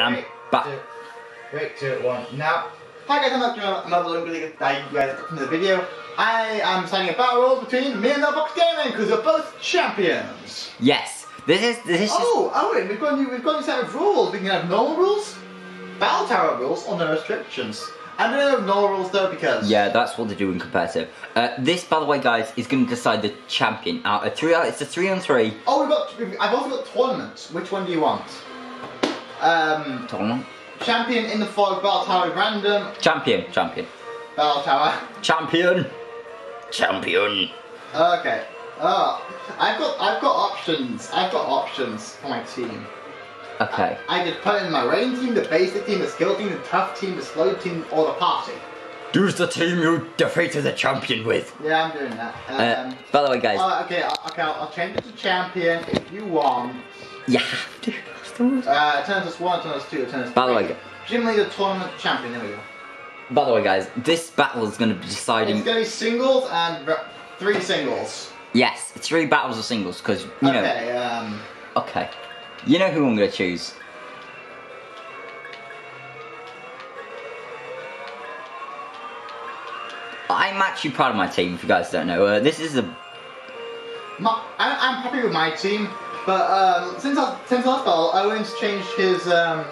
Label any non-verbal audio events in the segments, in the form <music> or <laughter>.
And I'm back. two- Three, two, one. Now, hi guys, I'm back to another League that you guys from the video. I am signing a battle rules between me and the Box Gaming because we're both champions. Yes, this is this is. Oh, Owen, we've got a new, we've got a new set of rules. We can have normal rules, battle tower rules, or no restrictions. I'm gonna have normal rules though because Yeah, that's what they do in competitive. Uh, this, by the way, guys, is going to decide the champion. Out of three, it's a three on three Oh, we've got. I've also got tournaments. Which one do you want? Um, tournament. champion in the fog, battle tower, random, Champion, champion, battle tower. champion, champion. Okay. Oh, I've got I've got options. I've got options for my team. Okay. I could put in my rain team, the basic team, the skill team, the tough team, the slow team, or the party. Who's the team you defeated the champion with? Yeah, I'm doing that. Uh, Um, by the way, guys, oh, okay, okay, I'll, I'll change it to champion if you want. you have to. Uh, turn us one, turn us two, turn us By the three. way, Presumably the tournament champion. There we go. By the way, guys, this battle is going to be deciding... It's deciding. gonna be singles and three singles. Yes, it's three battles of singles because you know. Okay. Um. Okay. You know who I'm going to choose. I'm actually proud of my team, if you guys don't know. Uh, this is a... My, I'm, I'm happy with my team, but um, since I, since last fall, Owen's changed his um,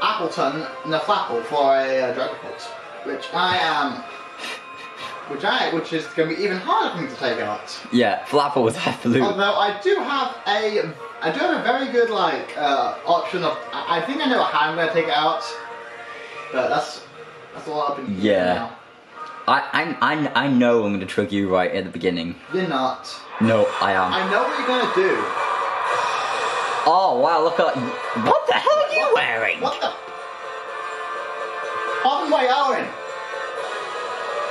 Appletun and a Flapple for a uh, Dragapult, which I am, which I, which is going to be even harder for me to take out. Yeah, Flapple was absolute. Although I do have a, I do have a very good like uh, option of, I, I think I know how I'm going to take it out, but that's that's all I've been Yeah. now. I, I, I, I know I'm going to trick you right at the beginning. You're not. No, I am. I know what you're going to do. Oh, wow, look at... What the hell are you wearing? What the? Pardon my Owen!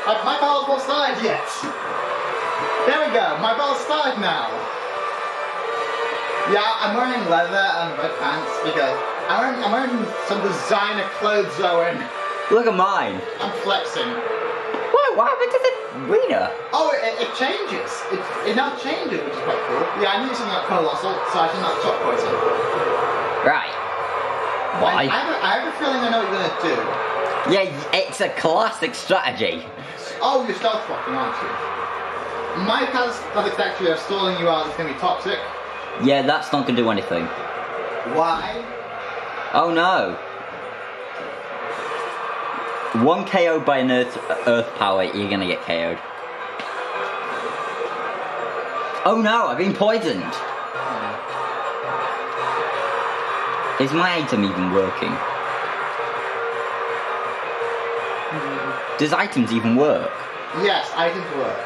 My, my battle's not started yet! There we go, my battle's started now! Yeah, I'm wearing leather and red pants because I'm wearing, I'm wearing some designer clothes, Owen. Look at mine. I'm flexing. What, what happened to the arena? Oh, it, it changes. It, it now changes, which is quite cool. Yeah, I knew something like Coalossal, so I think that's top poison. Right. I, Why? I, have a, I have a feeling I know what you're gonna do. Yeah, it's a classic strategy. Oh, you're stealth fucking, aren't you? My classic actually of stalling you out is going to be toxic. Yeah, that's not gonna do anything. Why? Oh no. One KO by an earth, earth power, you're gonna get KO'd. Oh no, I've been poisoned. Is my item even working? Does items even work? Yes, items work.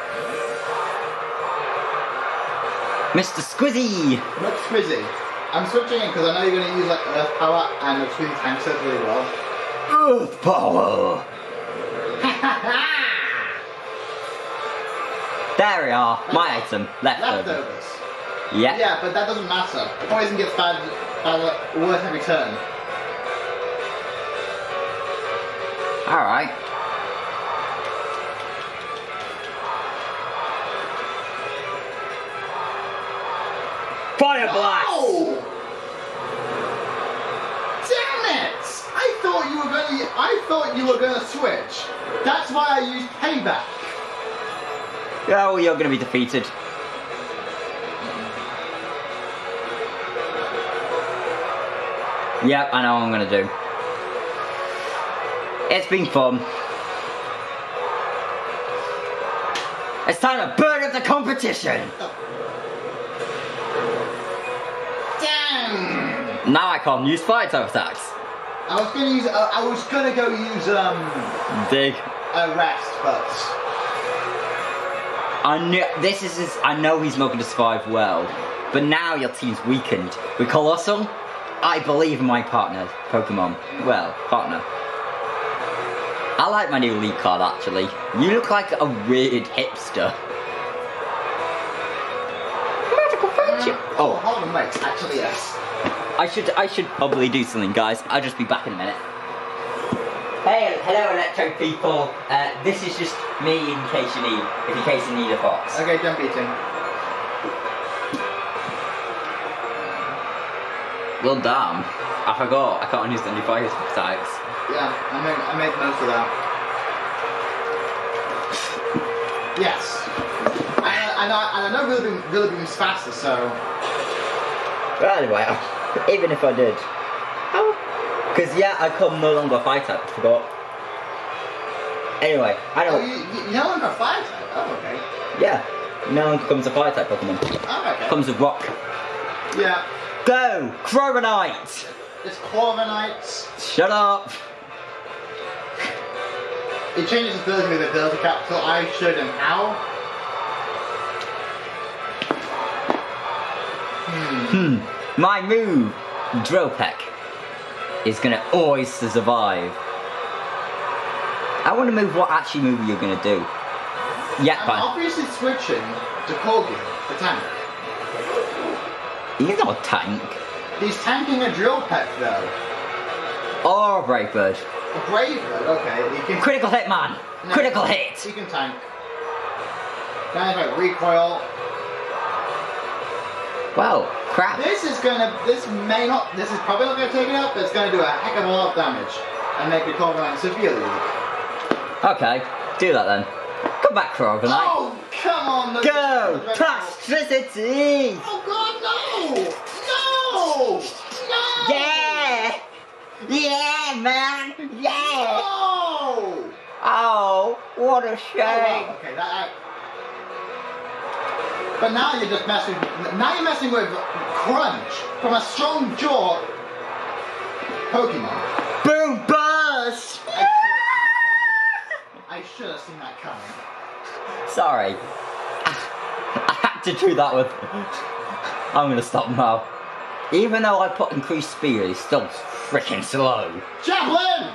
Mr. Squizzy! Look squizzy. I'm switching it because I know you're going to use like earth power and the squizzy tank serves really well. Earth power! There we are, my item, leftovers. Leftovers. Yeah. Yeah, but that doesn't matter. Poison gets bad, bad worse every turn. Alright. Fire blast! Oh! Damn it! I thought you were going to. I thought you were going to switch. That's why I used payback. Oh, you're gonna be defeated. Yep, I know what I'm gonna do. It's been fun. It's time to burn up the competition! Damn! Now I can't use fire type attacks. I was gonna use. Uh, I was gonna go use um Dig. a rest, but I knew this is his, I know he's not going to survive well, but now your team's weakened. With Coalossal, I believe in my partner, Pokemon. Well, partner. I like my new lead card actually. You look like a weird hipster. Magical friendship. oh, Oh, hold on, wait. Actually, yes. I should I should probably do something, guys. I'll just be back in a minute. Hey, hello, Electro people. Uh, this is just me in case you need, if in case you need a box. Okay, jump eating. Well, damn. I forgot. I can't use any fire attacks. Yeah, I made, I made most of that. Yes. And, I- and, I, and I know Rillaboom, Rillaboom's faster, so... Well, anyway, even if I did. How? Because, yeah, I come no longer fire type. I forgot. Anyway, I Oh, don't. you, you, you no longer fire type? Oh, okay. Yeah. No one comes a fire type Pokemon. Oh, okay. Comes a rock. Yeah. Go! Corviknight! It's Corviknight. Shut up! It changes its ability with ability capsule. I showed him how. Hmm. Hmm. My move, Drill Peck, is gonna always survive. I want to move what actually move you're gonna do. Yeah, I'm fine. obviously switching to Kogi, the tank. He's not a tank. He's tanking a drill peck though. Or a Brave Bird. A brave bird, okay. He can, Critical hit, man! No. Critical hit! he can tank. Kind of like recoil. Well, crap. This is gonna, this may not, this is probably not gonna take it out, but it's gonna do a heck of a lot of damage. And make the Corviknight severely weak. Okay, do that then. Come back, Corviknight. Oh, come on! the- Go! Toxtricity! Oh god, no! No! No! Yeah! Yeah, man! Yeah! No! Oh, what a Oh, shame! wow, okay, that. I... But now you're just messing. Now you're messing with Crunch from a strong jaw Pokemon. Boom bust! I should have seen that coming. Sorry. I had to do that with. I'm gonna stop now. Even though I put increased speed, he's still freaking slow. Chaplin!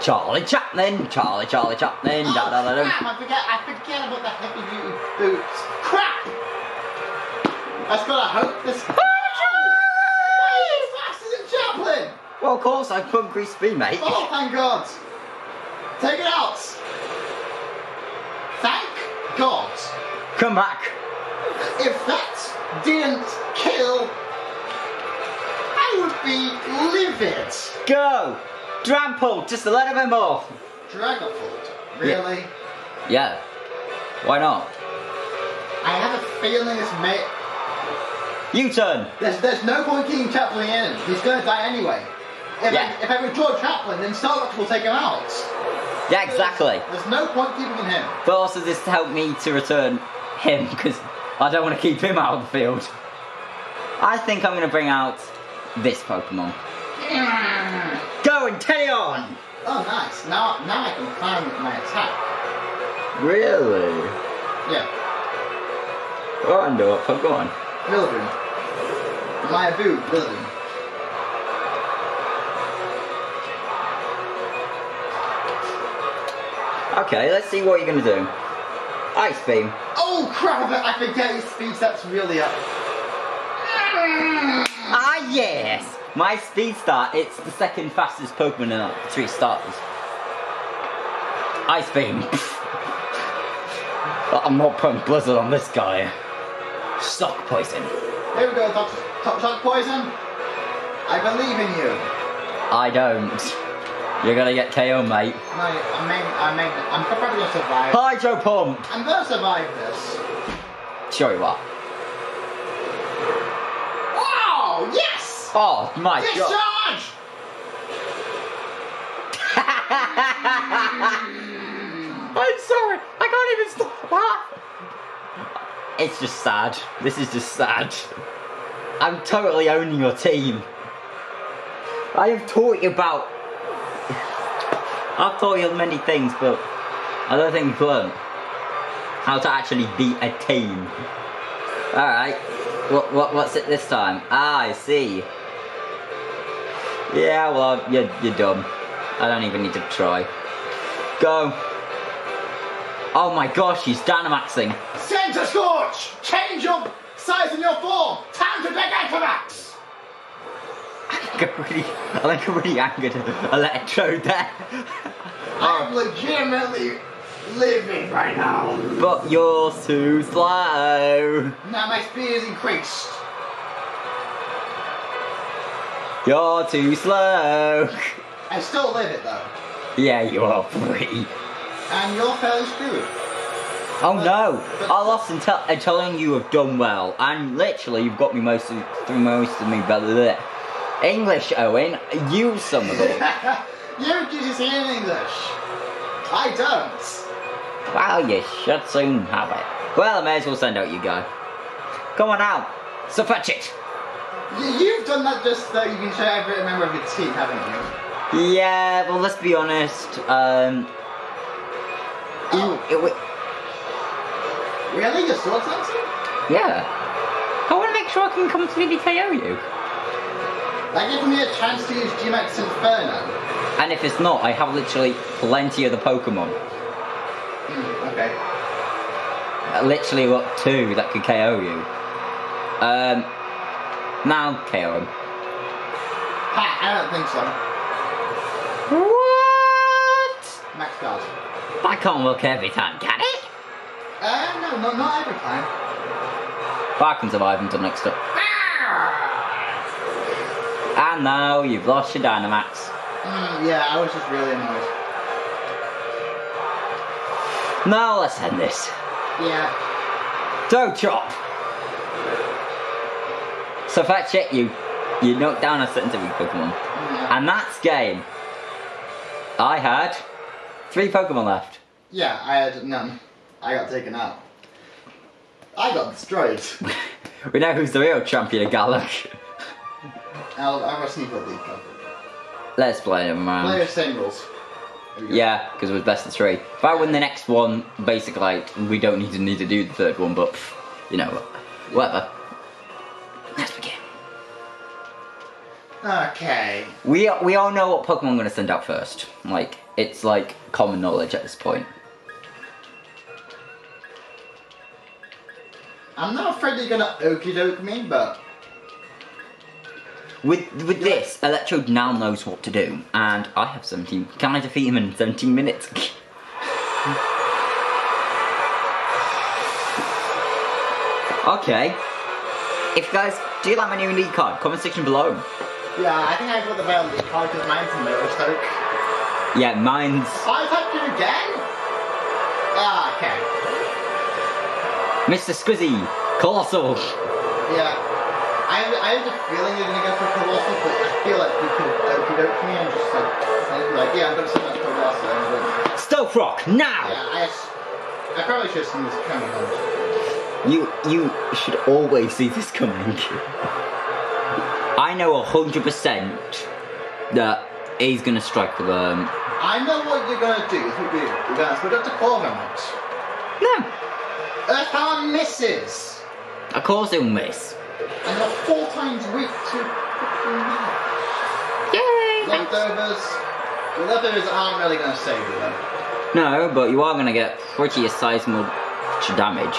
Charlie Chaplin, Charlie, Charlie Chaplin, Oh, da da da da. Oh, crap! I forget. I forget about the heavy duty boots. Crap! I just gotta hope this. Why are you faster than Chaplin? Well, of course, I put increased speed, mate. Oh, thank God! Take it out! Thank God! Come back. If that didn't kill, I would be livid! Go! Trample, just a little bit more. Dragonfold? Really? Yeah. Why not? I have a feeling this may. U-turn. There's, there's no point keeping Chaplin in. He's gonna die anyway. If, Yeah. I, if I withdraw Chaplin, then Starbucks will take him out. Yeah, exactly. There's no point keeping him. But also this to help me to return him because I don't want to keep him out of the field. I think I'm going to bring out this Pokemon. Go and Teddy on! Oh, nice. Now, now I can plan my attack. Really? Yeah. Go on, do it. On. My boo, Rillaboom. Okay, let's see what you're going to do. Ice Beam. Oh crap! I forget his speed step's really up. Ah, yes! My speed start, it's the second fastest Pokemon in the three starters. Ice Beam. <laughs> I'm not putting Blizzard on this guy. Shock Poison. Here we go, Top, top Shock Poison. I believe in you. I don't. You're gonna get KO, mate. No, I mean, I mean, I'm probably gonna survive. Hydro Pump! I'm gonna survive this. Sure you are. Wow! Yes! Oh my god. Discharge! <laughs> I'm sorry, I can't even stop laughing. It's just sad. This is just sad. I'm totally owning your team. I have taught you about. I've taught you many things, but I don't think you've learned how to actually beat a team. Alright. What, what, what's it this time? Ah, I see. Yeah, well, you're, you're dumb. I don't even need to try. Go. Oh my gosh, he's Dynamaxing. Centiskorch! Change your size and your form! Time to take Acromax! <laughs> I got really, I like a really angered Electro there. <laughs> I'm legitimately living right now. But you're too slow. Now my speed is increased. You're too slow. I still live it though. Yeah, you are free. And you're fairly screwed. Oh But- no! but- I lost in, tell telling you have done well, and literally you've got me most of through most of me. But bleh. English, Owen, use some of <laughs> it. you do just hear in English. I don't. well, you should soon have it. Well, I may as well send out you guy. Come on out. So fetch it. You, you've done that just so you can show every member of your team, haven't you? Yeah, well, let's be honest. Um, It, it, Really? You're still attempting? yeah. I want to make sure I can completely KO you. That gives me a chance to use G-Max Inferno. And if it's not, I have literally plenty of the Pokemon. Hmm, okay. I literally what, two that could KO you. Um, now KO him. Ha! I don't think so. What? Max Guard. That can't work every time, can it? Uh, no, no, not every time. But I can survive until next up. And now you've lost your Dynamax. Hmm, yeah, I was just really annoyed. Now let's end this. Yeah. Don't chop. So fetch it, you you knocked down a certain Pokemon. Yeah. And that's game. I had three Pokemon left. Yeah, I had none. I got taken out. I got destroyed. <laughs> we know who's the real champion of Galar. <laughs> I'll, I'll receive a league cup. Let's play them around. Player singles. Yeah, because it was best of three. If I win the next one, basically, like, we don't need to need to do the third one, but pff, you know, whatever. Let's begin. Okay. We we all know what Pokemon I'm gonna send out first. Like, it's like common knowledge at this point. I'm not afraid you're gonna okey doke me, but With with this, Electrode now knows what to do, and I have 17. Can I defeat him in 17 minutes? <laughs> okay. If you guys do you like my new league card, comment section below. yeah, I think I got the better league card because mine's a Mirror Stoke. Yeah, mine's I typed you again? Ah, okay. Mr. Squizzy, Coalossal. Yeah. I, I had a feeling you're gonna go for Coalossal, but I feel like you could okey doke me and just like, like, yeah, I'm gonna send that Coalossal. Then, Stealth Rock, now! yeah, I, I probably should have seen this coming. You you should always see this coming. I know hundred percent that he's gonna strike with um I know what you're gonna do. Is what you do. You're gonna switch up to Corviknight. No. Earth Power misses! Of course he'll miss. And you're four times weak to freaking that. Yay! Leftovers. The leftovers aren't really gonna save you though. No, but you are gonna get pretty sizable damage.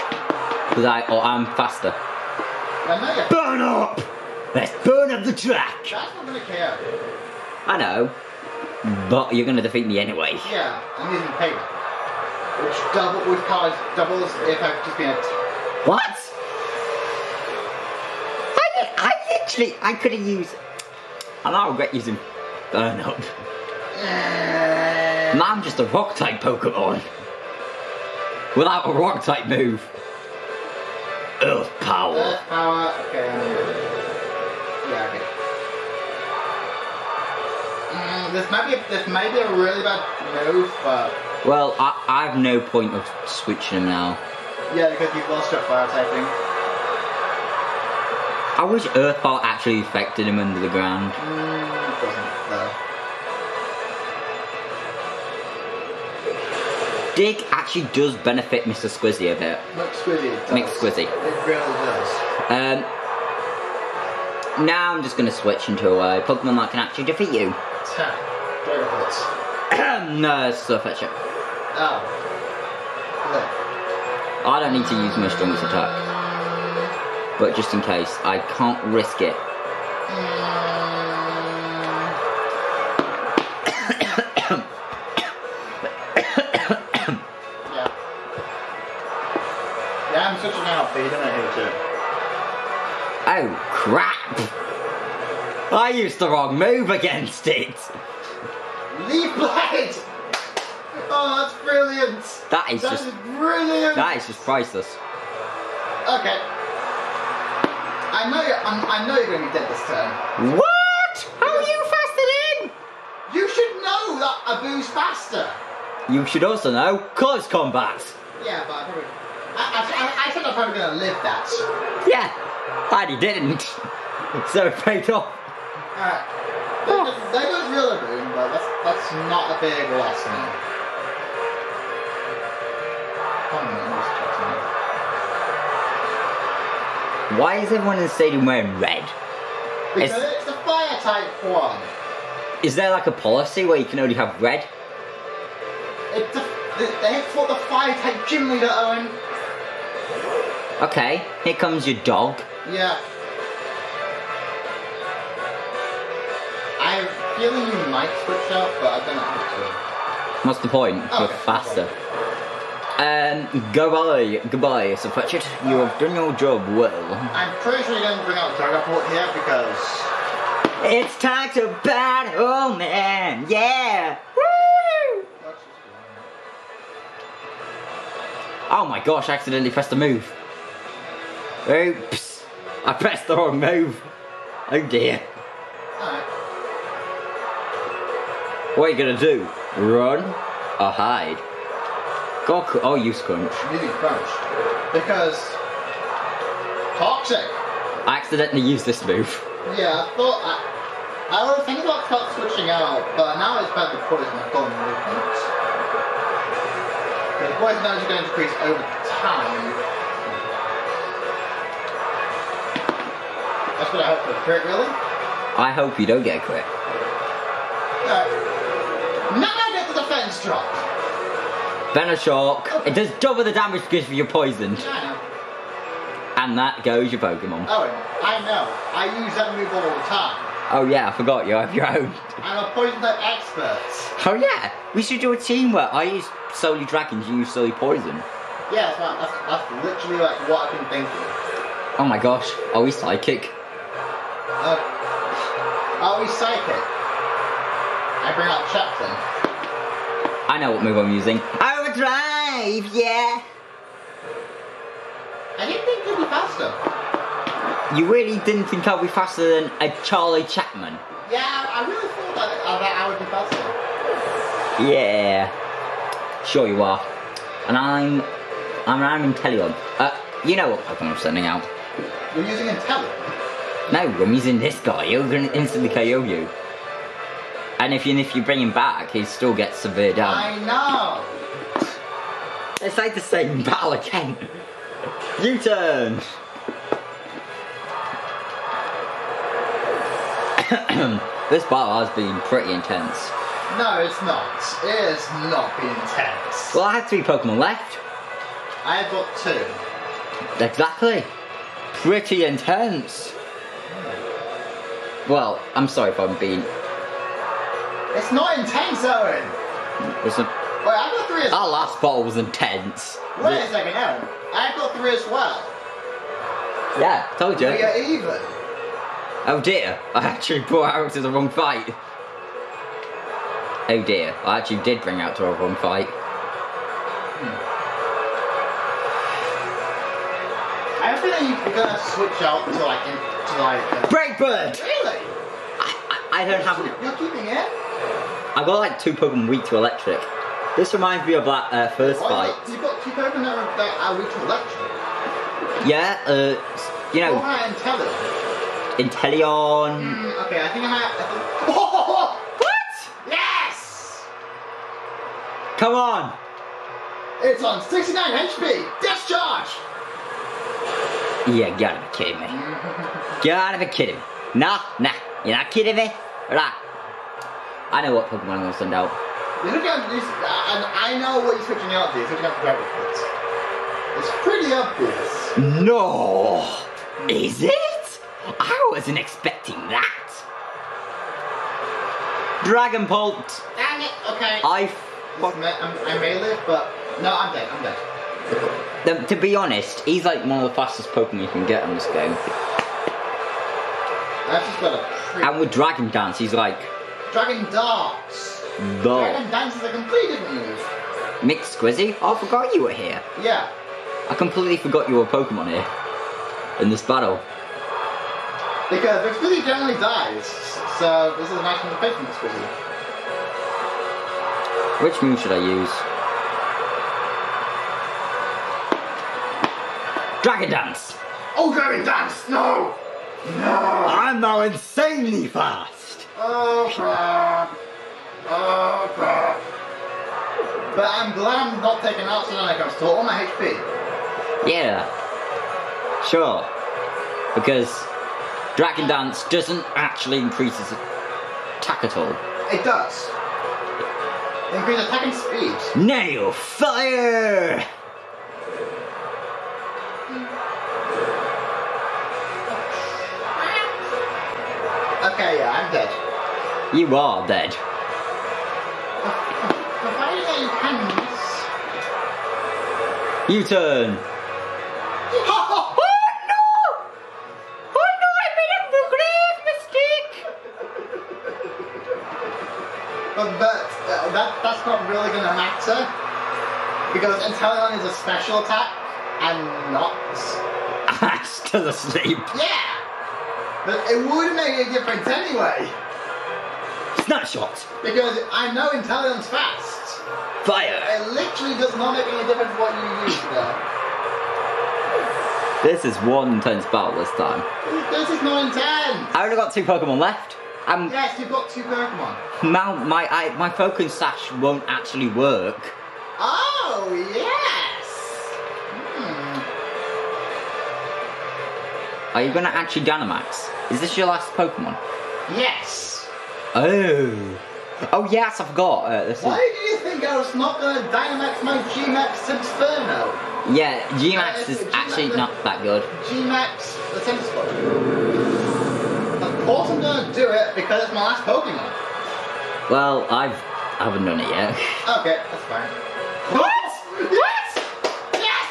Because I or I'm faster. I know you're Burn up! Let's burn up the track! That's not gonna care. I know. But you're gonna defeat me anyway. Yeah, I'm using paper. Which double card doubles if I've just been a What? I, I literally, I could have used. And I regret using Burn Up. Now I'm just a rock type Pokemon. Without a rock type move. Earth power. Earth power, okay, this might be a, this might be a really bad move, but Well, I, I have no point of switching him now. yeah, because you've lost your fire typing. I wish Earth power actually affected him under the ground. Mm, it doesn't though. Dig actually does benefit Mr. Squizzy a bit. McSquizzy does. McSquizzy. It really does. Um, now I'm just gonna switch into a way Pokemon that can actually defeat you. Attack. Dragon Pulse. no, it's a Sirfetch'd. Oh. No. I don't need to use my strongest attack, but just in case, I can't risk it. <coughs> <coughs> Yeah. Yeah, I'm such an you don't to. Oh crap! I used the wrong move against it. Leaf blade! Oh, that's brilliant! That is That just is brilliant! that is just priceless. Okay. I know you're, I'm, I know you're going to be dead this turn. What? How are you faster in? You should know that Abu's faster. You should also know close combat. Yeah, but I probably. I, I, I said I'm probably going to live that. Yeah, and he didn't. <laughs> So it paid off. Alright. There, there goes real Abu, but that's, that's not a big loss now. Come on, I'm just checking. Why is everyone in the stadium wearing red? Because It's- it's, a fire type one. Is there like a policy where you can only have red? It's what the fire type gym leader, Owen. Okay, here comes your dog. Yeah. Feeling you might switch out, but I don't know how What's the point? You're Okay, faster. Um, goodbye, goodbye, Sir Pratchett. You have done your job well. I'm pretty sure going to bring out Dragapult here because It's time to battle, man. Yeah. Woo! Oh my gosh, I accidentally pressed a move. Oops. I pressed the wrong move. Oh dear. What are you gonna do? Run or hide? Go cr- oh, use crunch. Really crunch. Because toxic. I accidentally used this move. Yeah, I thought I, I was thinking about cut switching out, but now it's better to poison I've gone movement. Because poison damage is going to decrease over time. That's what I hope for a crit, really. I hope you don't get a crit. Alright. Now I get the defense. Venoshock. It does double the damage because you're poisoned. Yeah. And that goes your Pokemon. Owen, I know. I use that move all the time. Oh yeah, I forgot you have your own. I'm a poison type expert. Oh yeah, we should do a team where I use solely dragons, you use solely poison. Yeah, that's, that's literally like what I've been thinking. Oh my gosh, are we psychic? Uh, are we psychic? I bring out Chaplin. I know what move I'm using. Overdrive, yeah. I didn't think you'd be faster. You really didn't think I'd be faster than a Charlie Chapman? Yeah, I really thought that, uh, that I would be faster. Yeah. Sure you are. And I'm, I'm, I'm Inteleon. Uh, you know what Pokemon I'm sending out. You're using Intelligence. No, I'm using this guy. He'll gonna instantly KO you. And if you, if you bring him back, he still gets severe damage. I know. It's like the same battle again. U-turn. <coughs> this battle has been pretty intense. No, it's not. It is not being intense. Well, I have three Pokemon left. I've got two. Exactly. Pretty intense. Well, I'm sorry if I'm being. It's not intense, Owen. A, Wait, I've got three as our well. last battle was intense. Wait a second, Owen. I've got three as well. Yeah, told you. We are even. Oh dear, I actually brought out to the wrong fight. Oh dear, I actually did bring out to a wrong fight. I have a feeling you're gonna switch out to like, in, to like. Uh, Brave Bird! really? I, I, I don't have. You're keeping it? I've got like two Pokemon weak to electric. This reminds me of that uh, first Why fight. You've got two Pokemon that are, weak to electric. Yeah, uh, you know, high intelligence. Inteleon. Mm, okay, I think I have. I think... Oh, <laughs> What? yes! Come on! It's on 69 HP! Discharge! Yeah, you gotta be kidding me. You gotta be kidding me. Nah, nah, you're not kidding me? Right. I know what Pokemon I'm gonna send out. You're looking at this, and I know what you're switching out to. You're switching out to Dragon Foot. It's pretty obvious. No! Is it? I wasn't expecting that. Dragon Bolt. Dang it, okay. I. This may, I'm, I may live, but no, I'm dead. I'm dead. The, to be honest, he's like one of the fastest Pokemon you can get on this game. I've just got a And with Dragon Dance, he's like, Dragon Darts. the Dragon Dance is a completely different move. Mixed Squizzy. I forgot you were here. Yeah. I completely forgot you were Pokemon here in this battle. Because Rick Squizzy generally dies. So this is a nice replacement for Squizzy. Which move should I use? Dragon Dance! Oh, Dragon Dance! No! No! I'm now insanely fast! Oh crap! Oh crap! But I'm glad I'm not taking out Sonic. I'm still on my HP. Yeah. Sure. Because Dragon Dance doesn't actually increase his attack at all. It does. Increase attacking speed. Nail fire! Okay, yeah, I'm dead. You are dead. You. Turn. Oh, no! Oh no, I made a grave mistake! But, but uh, that, that's not really gonna matter. Because Inteleon is a special attack and not. I'm still asleep. Yeah! But it would make a difference anyway. Snapshot. Because I know Inteleon's fast. Fire. It literally does not make any difference what you use there. This is one intense battle this time. This is not intense! I only got two Pokemon left. I'm Yes, you've got two Pokemon. now my I, my focus sash won't actually work. Oh, yes! Hmm. Are you gonna actually Dynamax? Is this your last Pokemon? Yes! Oh. Oh yes, I forgot. Uh, this Why do you think I was not going to Dynamax my G-Max Inferno? is yeah. Gmax is Uh, actually Gmax- not that good. G-Max the Centiscope. Of course I'm going to do it because it's my last Pokemon. Well, I've I haven't done it yet. <laughs> Okay, that's fine. What? Yes! Yes!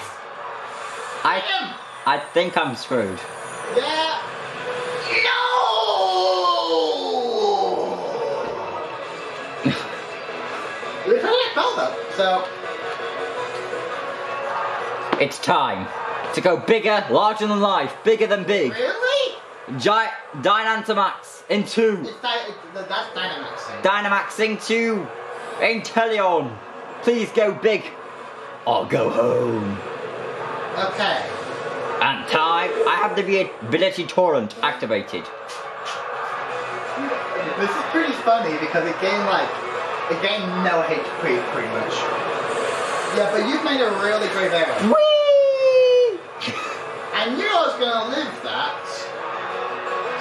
I Damn! I think I'm screwed. Yeah! So It's time to go bigger, larger than life, bigger than big. really? Giant Dynantamax into It's di- that's Dynamax thing. Dynamaxing to Inteleon. Please go big or go home. Okay. And time, I have the ability torrent activated. This is pretty funny because it gained like it gained no HP pretty much. Yeah, but you've made a really great error. Whee! I knew I was gonna live that.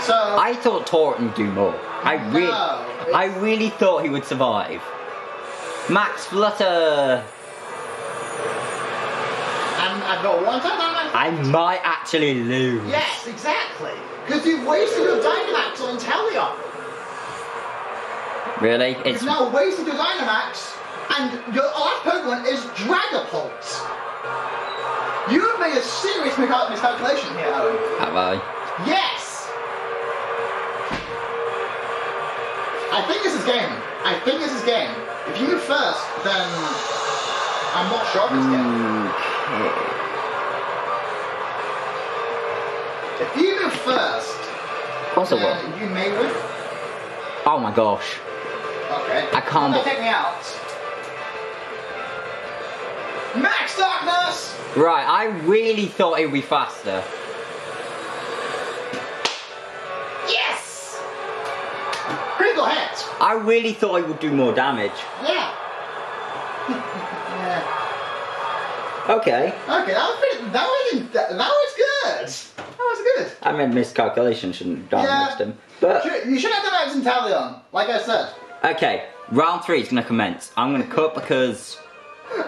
So I thought torrent would do more. I really, No, it's- I really thought he would survive. Max Flutter. and I've got one time I might actually lose. Yes, exactly. Because you've wasted your Dynamax on Inteleon. Really? You've It's now wasted your Dynamax, and your last Pokemon is Dragapult. You have made a serious miscal- miscalculation here, Owen. have I? Yes! I think this is game. I think this is game. If you move first, then I'm not sure if it's game. Hmm, okay. If you move first, will. then you may win. Oh my gosh. Okay. I can't- Don't take me out. Max Darkness! Right, I really thought it would be faster. Yes! Critical hit! I really thought it would do more damage. Yeah. yeah. <laughs> Okay. Okay, that was pretty, that was that, that was good. That was good. I made miscalculation, shouldn't have damaged Yeah. him. But You should have done that as Inteleon, like I said. Okay, round three is gonna commence. I'm gonna cut because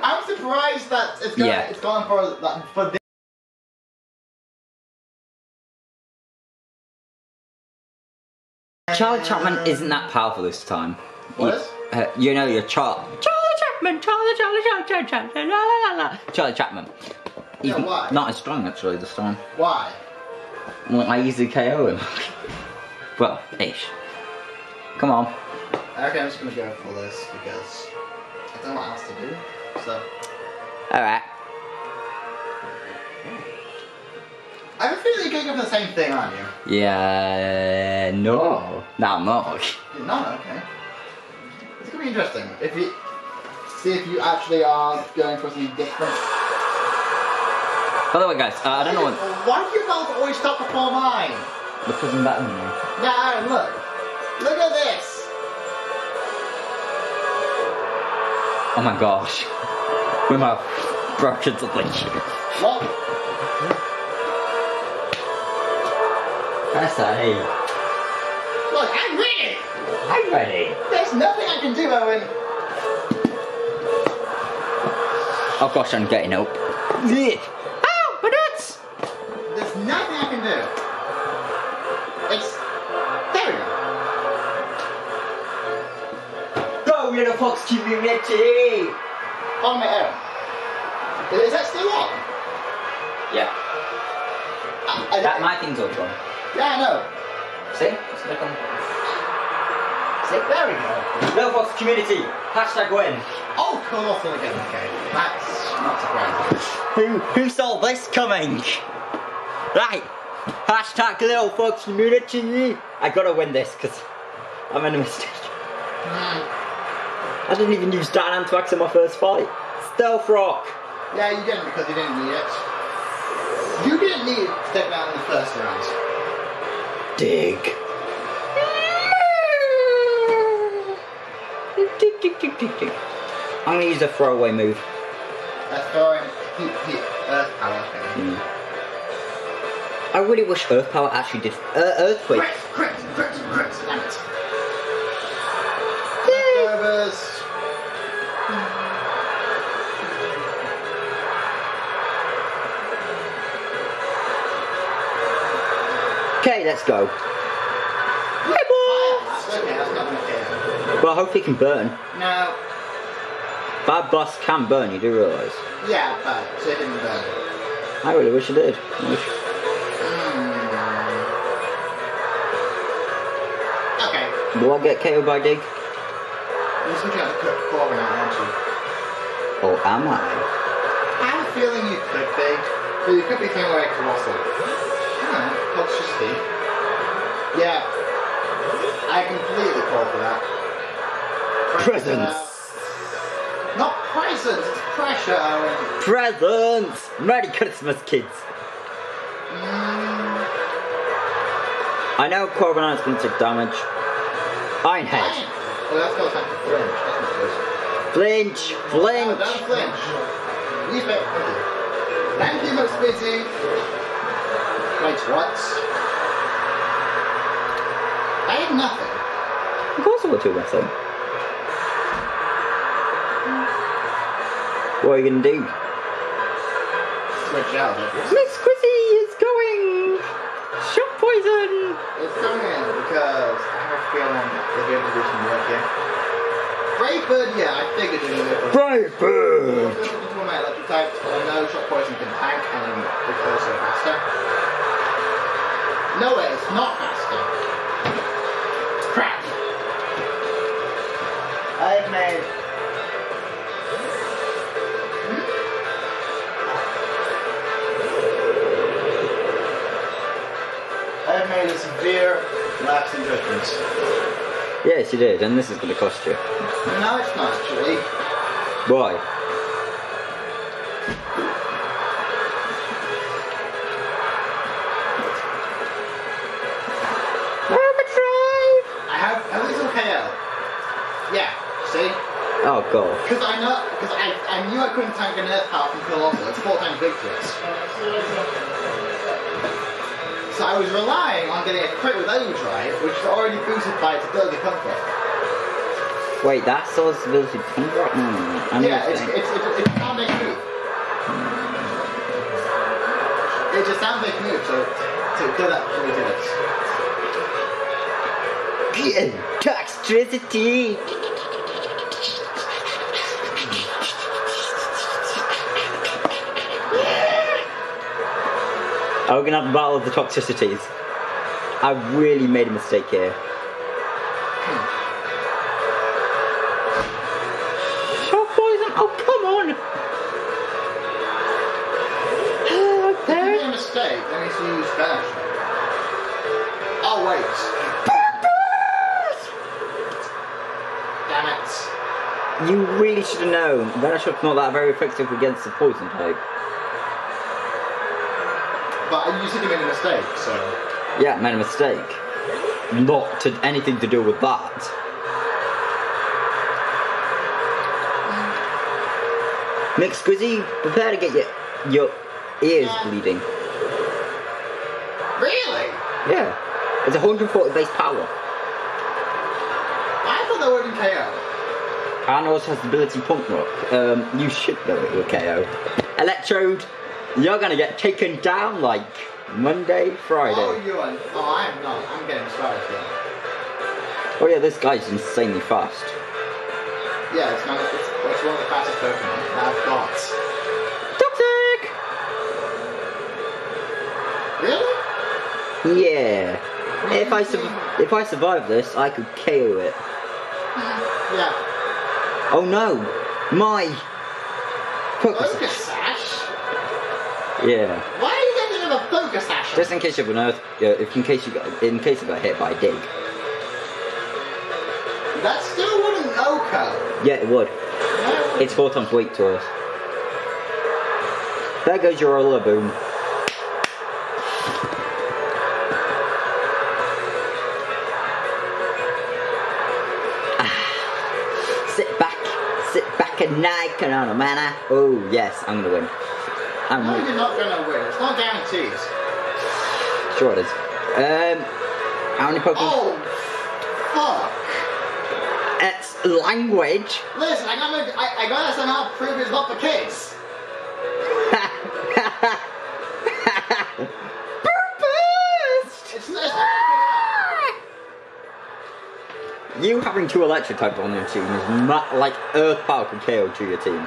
I'm surprised that it's going, Yeah. it's gone for that for this. Charlie Chapman isn't that powerful this time. What You- Uh, you know your Char- Charlie Chapman, Charlie, Charlie, Charlie, Charlie, Chapman, la la la la. Charlie Chapman. He's Yeah, why? not as strong actually this time. Why? Well, I easily KO him. <laughs> Well, ish. Come on. Okay, I'm just gonna go for this because I don't know what else to do. So Alright. I have a feeling you're going for the same thing, aren't you? Yeah, no. Not much. Not, okay. It's gonna be interesting. If you see if you actually are going for something different. By the way, guys, uh, I don't know what. Why do your bells always stop before mine? Because I'm better than you. Yeah, look. Look at this. Oh my gosh. Might have broken something. Look. Press A. Look, I'm ready. I'm ready. There's nothing I can do, Owen. Oh gosh, I'm getting up. Fox community! On my own. Is that still on? Yeah, I, I, that my thing's all gone. Yeah, I know. See? It's on. See, there we go. Little fox community. Hashtag win. Oh, cool off again. Okay, that's not surprising. Who who saw this coming? Right. Hashtag little fox community. I gotta win this because I'm in a mistake. Hmm. I didn't even use Dan to axe in my first fight. Stealth rock. Yeah, you didn't because you didn't need it. You didn't need to step down in the first round. Dig. Dig, dig, dig, dig, dig. I'm gonna use a throwaway move. That's throwing heat, heat, earth power. Okay. Hmm. I really wish Earth Power actually did uh, Earthquake. Crit, crit, crit, crit, damn it. Okay, let's go. Fire blast. Okay, that's not gonna kill. Well, I hope it can burn. No. Bad blast can burn. You do realise? Yeah, but it didn't burn. I really wish it did. I wish- Hmm. Okay. Will I get KO by Dig? You're out to cut Corbin out, aren't you? Oh, am I? I have a feeling you could be. But you could be thinking like Coalossal. Toxtricity. Yeah. I completely call for that. Presents. Uh, not presents, it's pressure. Presents! Merry Christmas, kids! Mm, I know Corviknight's gonna take damage. Iron Head. fine. Oh, that's got time to flinch. Flinch! Flinch! don't flinch. Leave it. Thank you. Thank you, Max Busy. Wait, what? I have nothing. Of course I will do nothing. What are you gonna do? Switch out. Miss Chrissy is going! Shock poison! It's coming in because I have a feeling able to do some work here. Brave yeah, I figured you knew it. Is one of my electric types, but I know shock poison can tank and it's also faster. No, it's not faster. Crap. I've made. I've made a severe lapse in judgment. Yes, you did, and this is gonna cost you. No, it's not actually. Why? Yeah, see? Oh god. Because I know, because I, I knew I couldn't tank an earth power from Coalossal. It's four times victorious. So I was relying on getting a crit with overdrive, which is already boosted by its ability comfort. Wait, that its ability to convert? Hmm, I know Yeah, it's it's saying. it's, it's a sound-based move. It's a sound-based move, so to do that, let me do this. Good Oh, we're gonna have the battle of the toxicities. I really made a mistake here. Oh, Shock poison? Oh, come on! Oh, If you there. made a mistake, then it's use Vanish. Oh wait. Damn it. You really should have known. Venoshock's not that very effective against the poison type. But you said you made a mistake, so. Yeah, made a mistake. Not to anything to do with that. Mick Squizzy, prepare to get your your ears bleeding. Really? Yeah. It's 140 base power. I thought were in KO. Also has the ability Punk Rock. Um, you should know it with KO. Electrode, you're gonna get taken down like Monday, Friday. Oh, you are. Oh, I am not. I'm getting started. Oh yeah, this guy's insanely fast. Yeah, it's, my, it's, it's one of the fastest Pokemon that I've got. Toxic! Really? Yeah. If I if I survive this, I could KO it. <laughs> Yeah. Oh no, my focus. Focus? Yeah. Why are you getting of Focus Sash? Just in case you've unearthed, uh, if in case you got in case you got hit by a dig. That still wouldn't OHKO. Yeah, it would. No. It's four times weight to us. There goes your roller boom. Ah. Sit back, sit back and night, Canona Mana. Oh yes, I'm gonna win. I'm No, you're not gonna win. It's not guaranteed. Sure it is. Um, how many Pokemon? Oh, fuck. It's language. Listen, I gotta, I, I gotta somehow prove it's not the case. <laughs> Purpose! It's, it's not. You having two electric types on your team is ma- like Earth Power could KO to your team.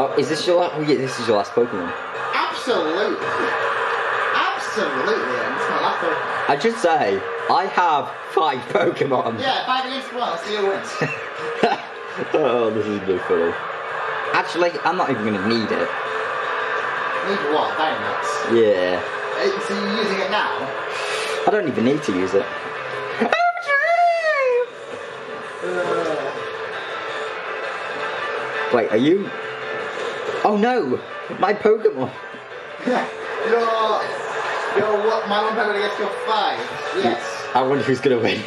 Oh, is this your last? Oh yeah, this is your last Pokemon. Absolutely. Absolutely. It's my last one. I should say, I have five Pokemon. Yeah, five against one. See who wins. <laughs> oh, this is really funny. Actually, I'm not even gonna need it. Need what? Dynamax. Yeah. Uh, So you're using it now? I don't even need to use it. Wait, are you? Oh no! My Pokemon! you're, you're what? My one Pokemon against your five. Yes. I wonder who's gonna win.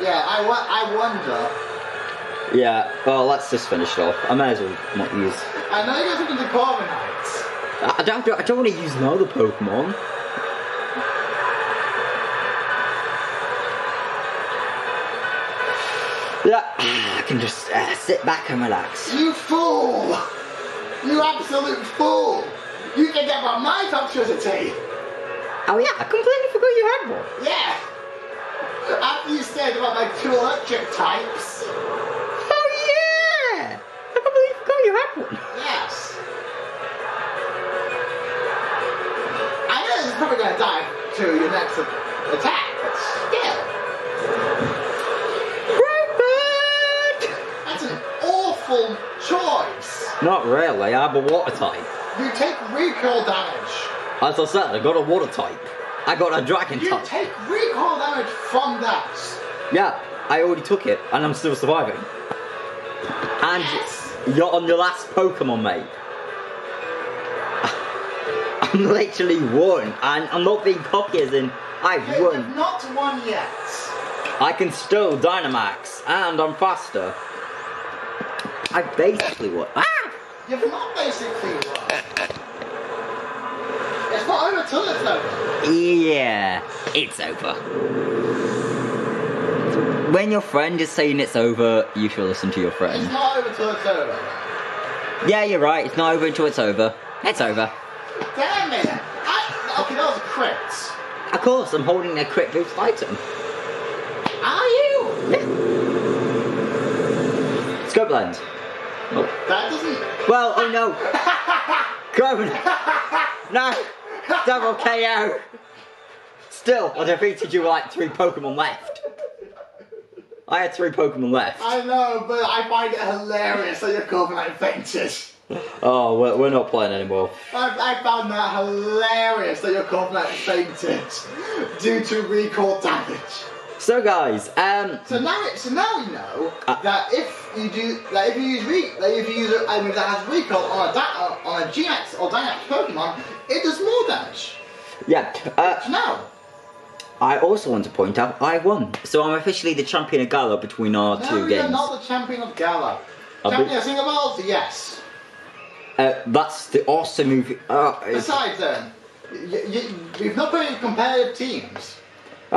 Yeah, I, wa- I wonder. Yeah, well, let's just finish it off. I may as well not use. I know you got something to Corviknight. I I don't, I don't want to use another Pokemon. Yeah, <sighs> I can just uh, sit back and relax. You fool! You absolute fool! You can get on my Toxtricity! Oh yeah, I completely forgot you had one. Yeah! After you said about my two electric types. Oh yeah! I completely forgot you had one. Yes. I know this is probably gonna die to your next attack, but still. Robert! That's an awful. Not really, I have a water type. You take recoil damage. As I said, I got a water type. I got a dragon You type. You take recoil damage from that. Yeah, I already took it, and I'm still surviving. And Yes. you're on your last Pokemon, mate. <laughs> I'm literally won, and I'm not being cocky as in I've You have won. not won yet. I can still Dynamax, and I'm faster. I basically won. Ah! You've not basically won. It's not over till it's over. Yeah, it's over. When your friend is saying it's over, you should listen to your friend. It's not over till it's over. Yeah, you're right. It's not over until it's over. It's over. Damn it! I, okay, that was a crit. Of course, I'm holding a crit boost item. Are you? blend. Oh. That doesn't. Well, oh no. Groban. No. Double KO. Still, I defeated you with like three Pokemon left. I had three Pokemon left. I know, but I find it hilarious that you're calling like fainted. Oh, we're, we're not playing anymore. I, I found that hilarious that your Corvette fainted due to recoil damage. So guys, um, So now, so now we know Uh. that if you do, like if you use re, like if you use a move that has recoil on a da, on a GX or Dynamax Pokemon, it does more damage. yeah. Uh, So now, I also want to point out I won, so I'm officially the champion of Galar between our no, two you're games. not the champion of Galar. I'll be- champion of Single Balls, yes. Uh, that's the awesome movie. Uh, Besides, then, you, you, we've not in competitive teams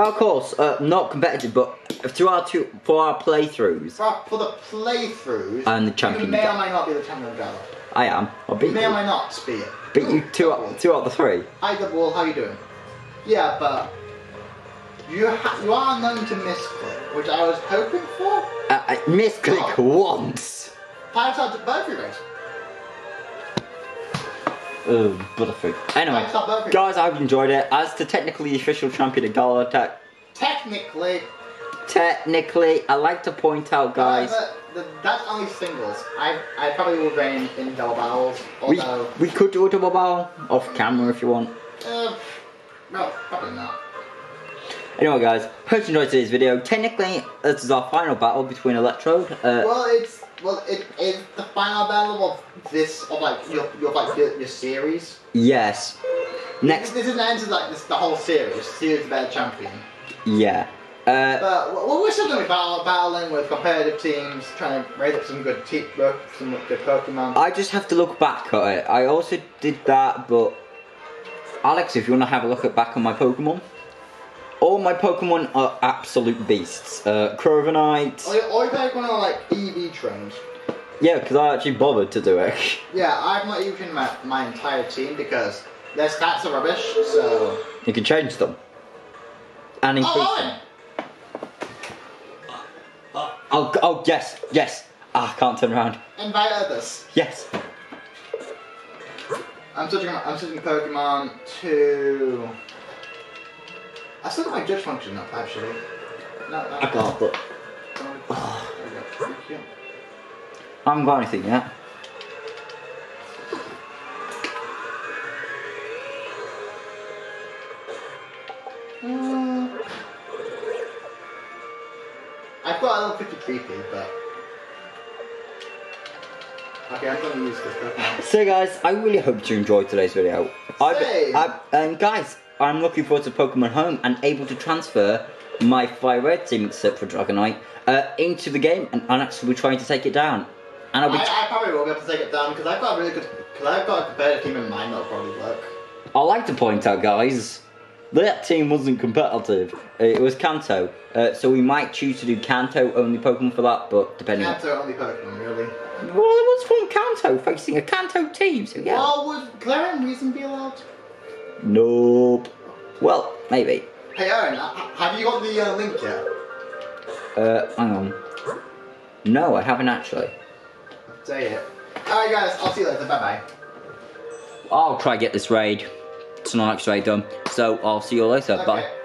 of course, uh, not competitive, but through our two for our playthroughs, for, for the playthroughs. I'm the You champion. may or may not be the champion of. I am. I'll You beat may or may not be it. Beat you two out, two out of the three. Hi, Double, how you doing? Yeah, but you ha- you are known to misclick, which I was hoping for. Uh, I misclick once. Five star Butterfree rate. Oh, Butterfree. Anyway, guys, I've enjoyed it. As the technically official champion of Galar Attack, Technically, technically, I like to point out, guys, however, the, that's only singles. I I probably will reign in double battles, we although we could do a double battle off camera if you want. uh, well, probably not. Anyway, guys, hope you enjoyed today's video. Technically, this is our final battle between Electrode. Uh, Well, it's well, it is the final battle of this of like your your like your, your series. yes. Next, This, this is the end of like this the whole series. Series of Better Champion. yeah. Uh, But well, we're still going to be battling with competitive teams, trying to raise up some good te- some good Pokemon. I just have to look back at it. I also did that, but Alex, if you want to have a look at back on my Pokemon, all my Pokemon are absolute beasts. Uh, Corviknight, Or, or if they're like EV trained. yeah, because I actually bothered to do it. <laughs> Yeah, I've not even trained my, my entire team because their stats are rubbish. So you can change them and increase oh, them. Oh, oh, yes, yes. Ah, I can't turn around. invite others. Yes. I'm switching. I'm switching Pokemon to. I still got my judge function up actually. No, no. I can't, but Oh, there we go. Thank. I haven't got anything yet. Uh, I've got a level 53 feed, but. Okay, I'm gonna use this. So guys, I really hope you enjoyed today's video. I, Same. I, and guys, I'm looking forward to Pokemon Home and able to transfer my Fire Red team except for Dragonite uh, into the game and I'm actually trying to take it down. And I'll be I, I probably will be able to take it down because I've got a really good. Because I've got a competitive team in mind that'll probably work. I like to point out, guys, that team wasn't competitive. It was Kanto, uh, so we might choose to do Kanto only Pokemon for that, but depending. Cancer only Pokemon, really. on... Well, it was from Kanto facing a Kanto team, so yeah. Well, would Glare and Reason be allowed? Nope. Well, maybe. Hey, Aaron, have you got the uh, link yet? Uh, hang on. No, I haven't actually. Say it. Alright, guys, I'll see you later. Bye bye. I'll try get this raid, It's tonight's raid done. So I'll see you later. Bye. Okay.